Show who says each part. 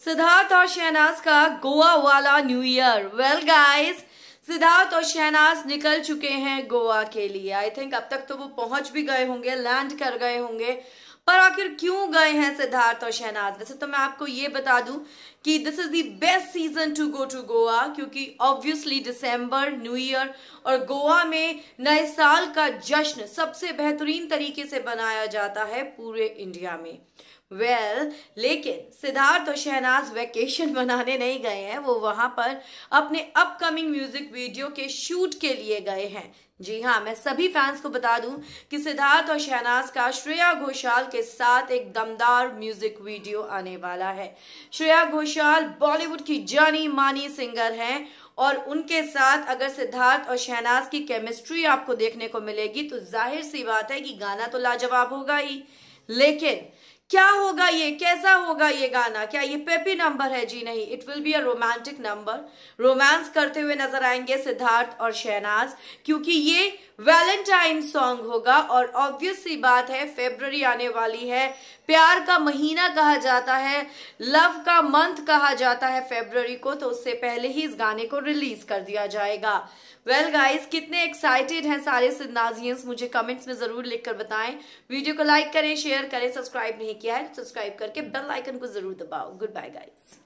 Speaker 1: सिद्धार्थ और शहनाज का गोवा वाला new year well guys Siddharth और शहनाज निकल चुके हैं गोवा के लिए. आई थिंक अब तक तो वो पहुँच भी गए होंगे लैंड कर गए होंगे. पर आखिर क्यों गए हैं सिद्धार्थ और शहनाज? वैसे तो मैं आपको ये बता दूँ कि this is the best season to go to Goa क्योंकि ऑब्वियसली दिसंबर न्यू ईयर और गोवा में नए साल का जश्न सबसे बेहतरीन तरीके से बनाया जाता है पूरे इंडिया में. वेल well, लेकिन सिद्धार्थ और शहनाज वेकेशन मनाने नहीं गए हैं। वो वहाँ पर अपने अपकमिंग म्यूज़िक वीडियो के शूट के लिए गए हैं। जी हाँ मैं सभी फैंस को बता दूँ कि सिद्धार्थ और शहनाज का श्रेया घोषाल के साथ एक दमदार म्यूज़िक वीडियो आने वाला है। श्रेया घोषाल बॉलीवुड की जानी मानी सिंगर हैं और उनके साथ अगर सिद्धार्थ और शहनाज की केमिस्ट्री आपको देखने को मिलेगी तो ज़ाहिर सी बात है कि गाना तो लाजवाब होगा ही। लेकिन क्या होगा ये? कैसा होगा ये गाना? क्या ये पेपी नंबर है? जी नहीं it will be a romantic number romance करते हुए नज़र आएँगे सिद्धार्थ और शहनाज, क्योंकि ये वैलेंटाइन सॉन्ग होगा और ऑब्वियस सी बात है फेब्रवरी आने वाली है। प्यार का महीना कहा जाता है लव का मंथ कहा जाता है फेब्रवरी को तो उससे पहले ही इस गाने को रिलीज़ कर दिया जाएगा। वेल well गाइस कितने एक्साइटेड हैं सारे सिद्नाजियंस मुझे कमेंट्स में ज़रूर लिखकर बताएँ। वीडियो को लाइक करें शेयर करें सब्सक्राइब नहीं किया है सब्सक्राइब करके बेल आइकन को ज़रूर दबाओ। Good bye guys